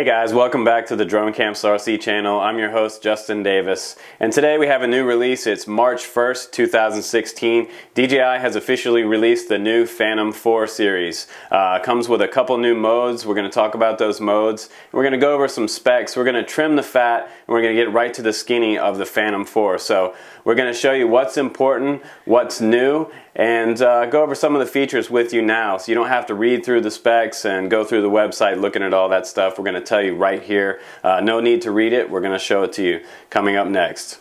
Hey guys, welcome back to the Drone Camps RC channel. I'm your host, Justin Davis, and today we have a new release. It's March 1st, 2016. DJI has officially released the new Phantom 4 series. Uh, comes with a couple new modes. We're going to talk about those modes. We're going to go over some specs. We're going to trim the fat, and we're going to get right to the skinny of the Phantom 4. So we're going to show you what's important, what's new, and uh, go over some of the features with you now so you don't have to read through the specs and go through the website looking at all that stuff. We're going to tell you right here. Uh, no need to read it. We're going to show it to you coming up next.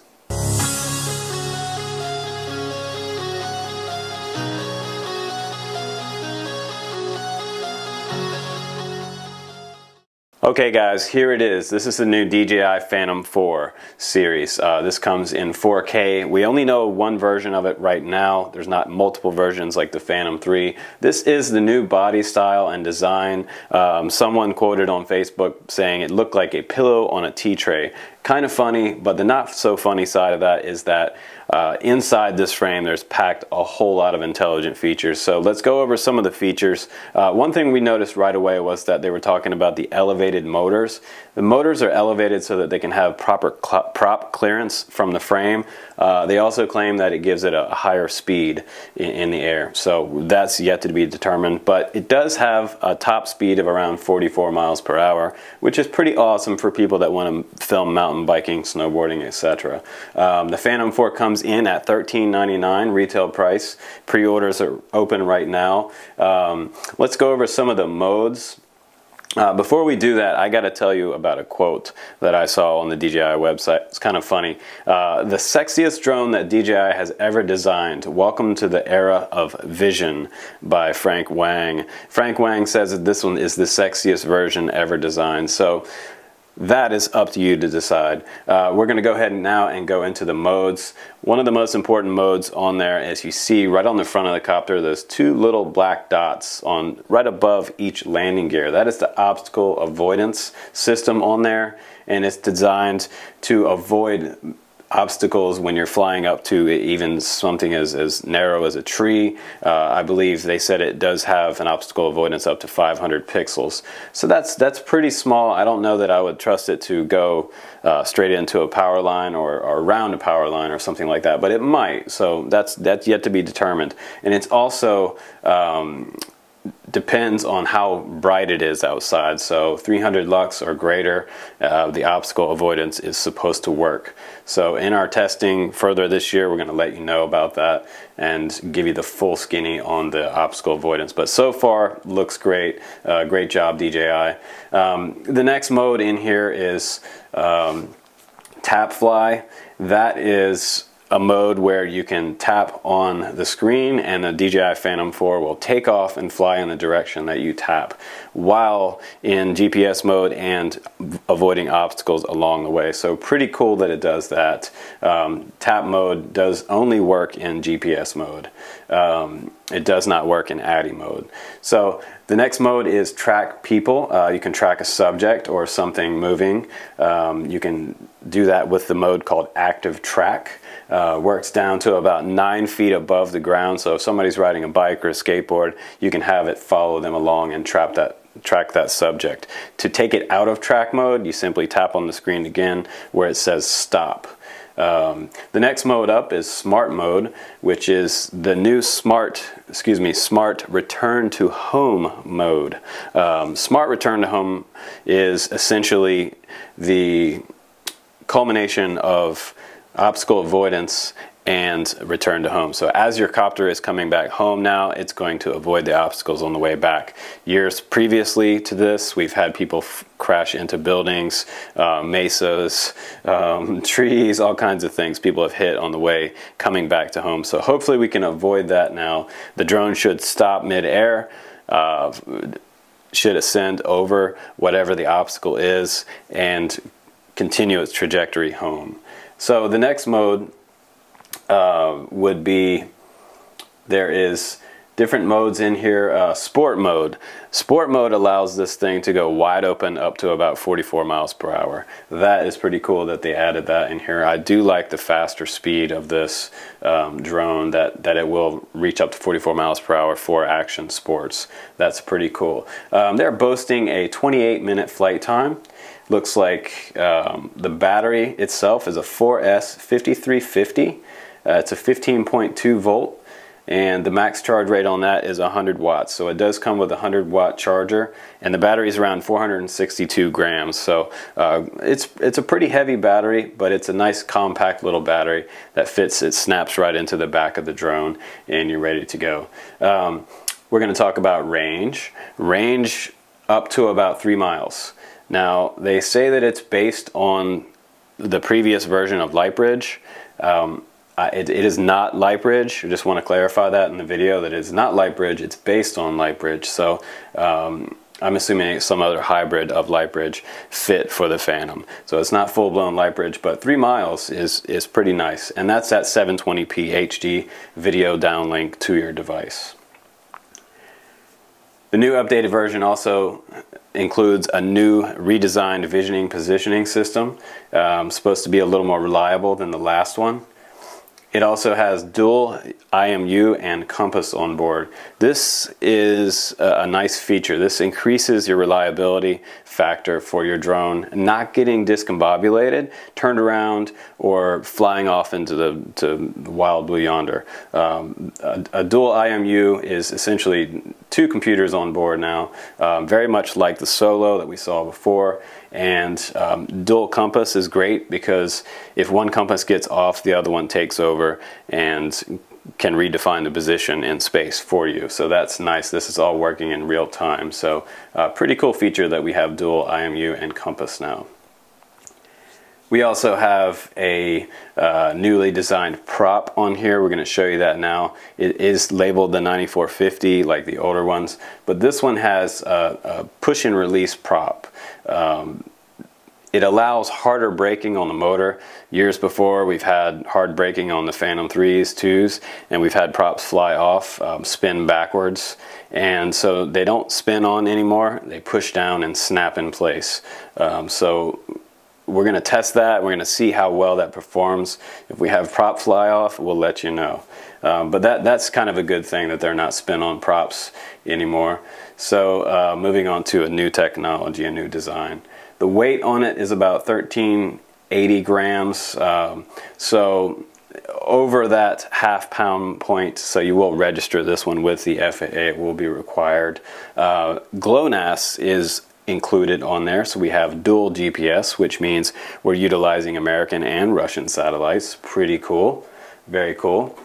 Okay guys, here it is. This is the new DJI Phantom 4 series. Uh, this comes in 4K. We only know one version of it right now. There's not multiple versions like the Phantom 3. This is the new body style and design. Um, someone quoted on Facebook saying it looked like a pillow on a tea tray kind of funny, but the not so funny side of that is that uh, inside this frame there's packed a whole lot of intelligent features. So let's go over some of the features. Uh, one thing we noticed right away was that they were talking about the elevated motors. The motors are elevated so that they can have proper prop clearance from the frame. Uh, they also claim that it gives it a higher speed in, in, the air. So that's yet to be determined, but it does have a top speed of around 44 miles per hour, which is pretty awesome for people that want to film mountain biking, snowboarding, etc. Um, the Phantom 4 comes in at $13.99 retail price. Pre-orders are open right now. Um, let's go over some of the modes. Uh, before we do that, I got to tell you about a quote that I saw on the DJI website. It's kind of funny. Uh, the sexiest drone that DJI has ever designed. Welcome to the era of vision by Frank Wang. Frank Wang says that this one is the sexiest version ever designed. So that is up to you to decide. Uh, we're going to go ahead now and go into the modes. One of the most important modes on there, as you see right on the front of the copter, those two little black dots on right above each landing gear. That is the obstacle avoidance system on there, and it's designed to avoid obstacles when you're flying up to even something as, as narrow as a tree. Uh, I believe they said it does have an obstacle avoidance up to 500 pixels. So that's that's pretty small. I don't know that I would trust it to go uh, straight into a power line or, or around a power line or something like that, but it might. So that's that's yet to be determined. And it's also um, depends on how bright it is outside. So 300 lux or greater, uh, the obstacle avoidance is supposed to work. So in our testing further this year, we're going to let you know about that and give you the full skinny on the obstacle avoidance. But so far, looks great. Uh, great job, DJI. Um, the next mode in here is um, tap fly. That is a mode where you can tap on the screen and the DJI Phantom 4 will take off and fly in the direction that you tap while in GPS mode and avoiding obstacles along the way. So pretty cool that it does that. Um, tap mode does only work in GPS mode. Um, it does not work in ATTI mode. So the next mode is track people. Uh, you can track a subject or something moving. Um, you can do that with the mode called active track. Uh, works down to about nine feet above the ground. So if somebody's riding a bike or a skateboard, you can have it follow them along and trap that track that subject. To take it out of track mode, you simply tap on the screen again where it says stop. Um, the next mode up is smart mode, which is the new smart, excuse me, smart return to home mode. Um, smart return to home is essentially the culmination of obstacle avoidance and return to home. So as your copter is coming back home now, it's going to avoid the obstacles on the way back. Years previously to this, we've had people crash into buildings, uh, mesas, um, trees, all kinds of things people have hit on the way coming back to home. So hopefully we can avoid that now. The drone should stop mid-air, uh, should ascend over whatever the obstacle is and continue its trajectory home. So the next mode uh, would be there is different modes in here. Uh, sport mode. Sport mode allows this thing to go wide open up to about 44 miles per hour. That is pretty cool that they added that in here. I do like the faster speed of this um, drone that, that it will reach up to 44 miles per hour for action sports. That's pretty cool. Um, they're boasting a 28 minute flight time. Looks like um, the battery itself is a 4S 5350. Uh, it's a 15.2 volt and the max charge rate on that is 100 watts. So it does come with a 100 watt charger and the battery is around 462 grams. So uh, it's it's a pretty heavy battery but it's a nice compact little battery that fits it snaps right into the back of the drone and you're ready to go. Um, we're going to talk about range. Range up to about three miles now they say that it's based on the previous version of Lightbridge um, uh, it, it is not Lightbridge. I just want to clarify that in the video that it's not Lightbridge. It's based on Lightbridge. So um, I'm assuming some other hybrid of Lightbridge fit for the Phantom. So it's not full-blown Lightbridge, but three miles is, is pretty nice. And that's at 720p HD video downlink to your device. The new updated version also includes a new redesigned visioning positioning system. Um, supposed to be a little more reliable than the last one. It also has dual IMU and compass on board. This is a nice feature. This increases your reliability factor for your drone not getting discombobulated, turned around, or flying off into the to wild blue yonder. Um, a, a, dual IMU is essentially two computers on board now, um, very much like the Solo that we saw before. And um, dual compass is great because if one compass gets off, the other one takes over and can redefine the position in space for you. So that's nice. This is all working in real time. So uh, pretty cool feature that we have dual IMU and compass now. We also have a uh, newly designed prop on here. We're going to show you that now. It is labeled the 9450 like the older ones, but this one has a, a push and release prop. Um, it allows harder braking on the motor. Years before, we've had hard braking on the Phantom 3s, 2s, and we've had props fly off, um, spin backwards, and so they don't spin on anymore. They push down and snap in place. Um, so we're going to test that. We're going to see how well that performs. If we have prop fly off, we'll let you know. Um, but that, that's kind of a good thing that they're not spin on props anymore. So uh, moving on to a new technology, a new design. The weight on it is about 1380 grams. Um, so over that half pound point, so you will register this one with the FAA, it will be required. Uh, GLONASS is included on there. So we have dual GPS, which means we're utilizing American and Russian satellites. Pretty cool. Very cool.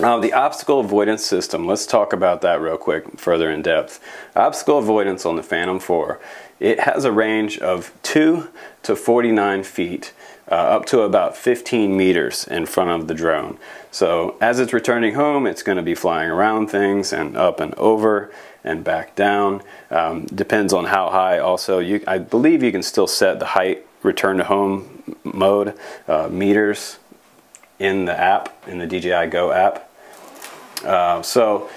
Now, the obstacle avoidance system, let's talk about that real quick, further in depth. Obstacle avoidance on the Phantom 4, it has a range of 2 to 49 feet, uh, up to about 15 meters in front of the drone. So as it's returning home, it's going to be flying around things and up and over and back down. Um, depends on how high. Also, you, I believe you can still set the height return to home mode uh, meters in the app, in the DJI Go app. Uh, so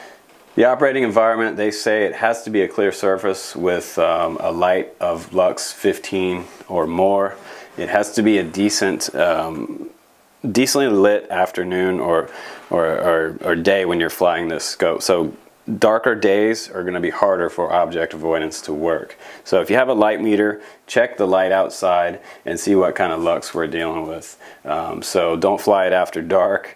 the operating environment, they say it has to be a clear surface with um, a light of lux 15 or more. It has to be a decent, um, decently lit afternoon or, or, or, or day when you're flying this scope. So darker days are going to be harder for object avoidance to work. So if you have a light meter, check the light outside and see what kind of lux we're dealing with. Um, so don't fly it after dark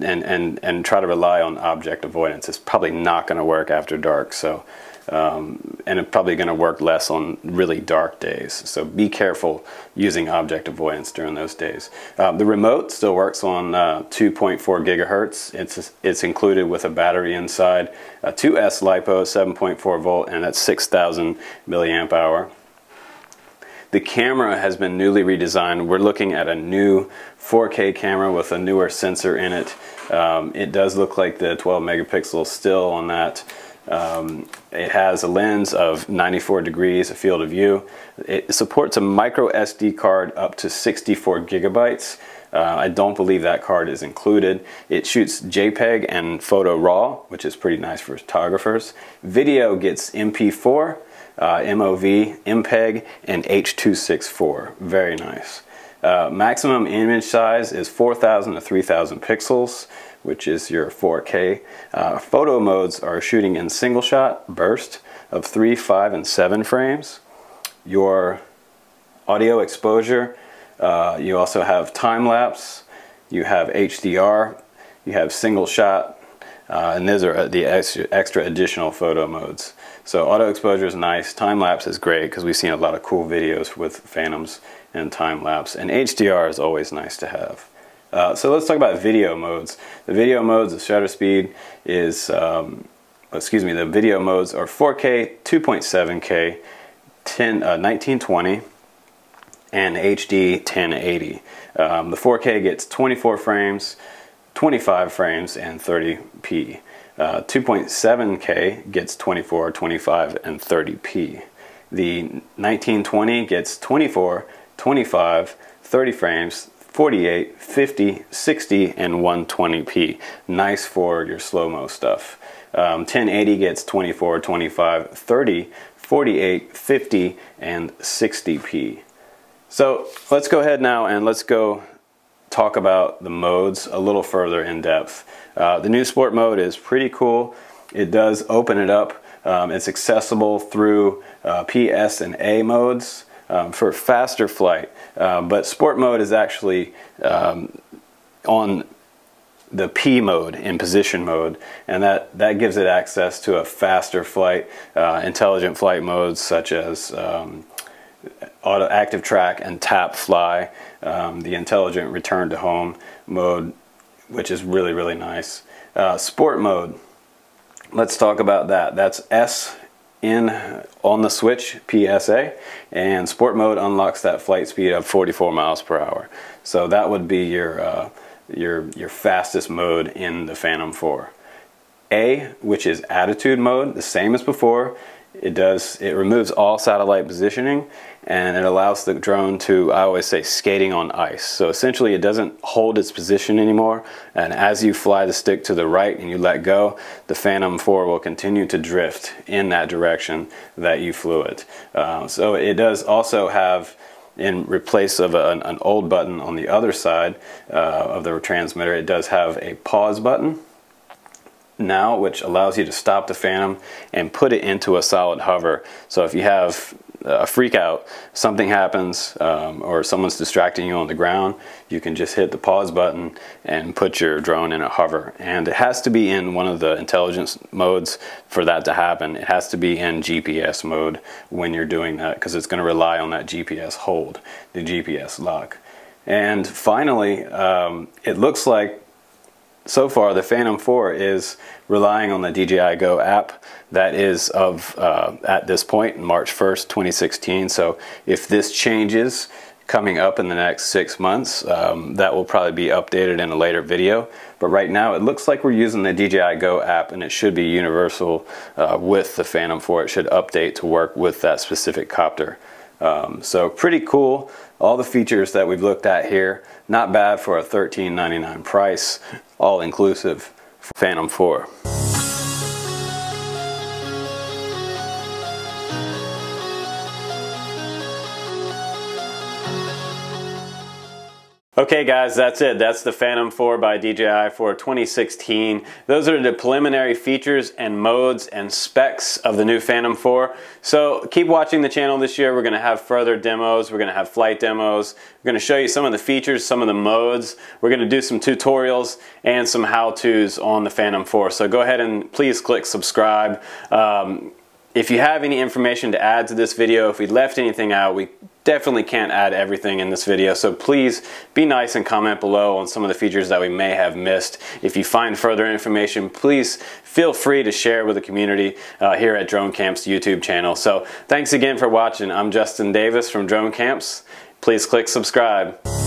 and, and, and try to rely on object avoidance. It's probably not going to work after dark. So um, and it's probably going to work less on really dark days. So be careful using object avoidance during those days. Uh, the remote still works on uh, 2.4 gigahertz. It's it's included with a battery inside, a 2S LiPo 7.4 volt, and that's 6,000 milliamp hour. The camera has been newly redesigned. We're looking at a new 4K camera with a newer sensor in it. Um, it does look like the 12 megapixels still on that. Um, it has a lens of 94 degrees, a field of view. It supports a micro SD card up to 64 gigabytes. Uh, I don't believe that card is included. It shoots JPEG and Photo RAW, which is pretty nice for photographers. Video gets MP4, uh, MOV, MPEG, and H.264. Very nice. Uh, maximum image size is 4,000 to 3,000 pixels, which is your 4K. Uh, photo modes are shooting in single shot, burst of 3, 5, and 7 frames. Your audio exposure, uh, you also have time lapse, you have HDR, you have single shot, uh, and those are the extra, extra additional photo modes. So auto exposure is nice, time lapse is great because we've seen a lot of cool videos with Phantoms and time lapse, and HDR is always nice to have. Uh, so let's talk about video modes. The video modes, the shutter speed is, um, excuse me, the video modes are 4K, 2.7K, 10, uh, 1920, and HD 1080. Um, the 4K gets 24 frames, 25 frames, and 30p. Uh, 2.7K gets 24, 25, and 30p. The 1920 gets 24, 25, 30 frames, 48, 50, 60, and 120p. Nice for your slow-mo stuff. Um, 1080 gets 24, 25, 30, 48, 50, and 60p. So let's go ahead now and let's go talk about the modes a little further in depth. Uh, the new sport mode is pretty cool. It does open it up. Um, it's accessible through uh, PS and A modes um, for faster flight. Uh, but sport mode is actually um, on the P mode in position mode and that that gives it access to a faster flight uh, intelligent flight modes such as um, auto active track and tap fly, um, the intelligent return to home mode, which is really, really nice. Uh, sport mode, let's talk about that. That's S in on the switch PSA and sport mode unlocks that flight speed of 44 miles per hour. So that would be your, uh, your, your fastest mode in the Phantom 4. A, which is attitude mode, the same as before. It does, it removes all satellite positioning and it allows the drone to, I always say, skating on ice. So essentially it doesn't hold its position anymore and as you fly the stick to the right and you let go, the Phantom 4 will continue to drift in that direction that you flew it. Uh, so it does also have in replace of a, an old button on the other side uh, of the transmitter, it does have a pause button now, which allows you to stop the Phantom and put it into a solid hover. So if you have a freak out, something happens, um, or someone's distracting you on the ground, you can just hit the pause button and put your drone in a hover. And it has to be in one of the intelligence modes for that to happen. It has to be in GPS mode when you're doing that because it's going to rely on that GPS hold, the GPS lock. And finally, um, it looks like so far the Phantom 4 is relying on the DJI Go app that is of uh, at this point March 1st 2016 so if this changes coming up in the next six months um, that will probably be updated in a later video. But right now it looks like we're using the DJI Go app and it should be universal uh, with the Phantom 4 it should update to work with that specific copter um, so pretty cool all the features that we've looked at here not bad for a $13.99 price all inclusive Phantom 4. Okay guys, that's it. That's the Phantom 4 by DJI for 2016. Those are the preliminary features and modes and specs of the new Phantom 4. So keep watching the channel this year. We're going to have further demos. We're going to have flight demos. We're going to show you some of the features, some of the modes. We're going to do some tutorials and some how-tos on the Phantom 4. So go ahead and please click subscribe. Um, if you have any information to add to this video, if we left anything out, we definitely can't add everything in this video, so please be nice and comment below on some of the features that we may have missed. If you find further information, please feel free to share with the community uh, here at Drone Camps YouTube channel. So thanks again for watching. I'm Justin Davis from Drone Camps. Please click subscribe.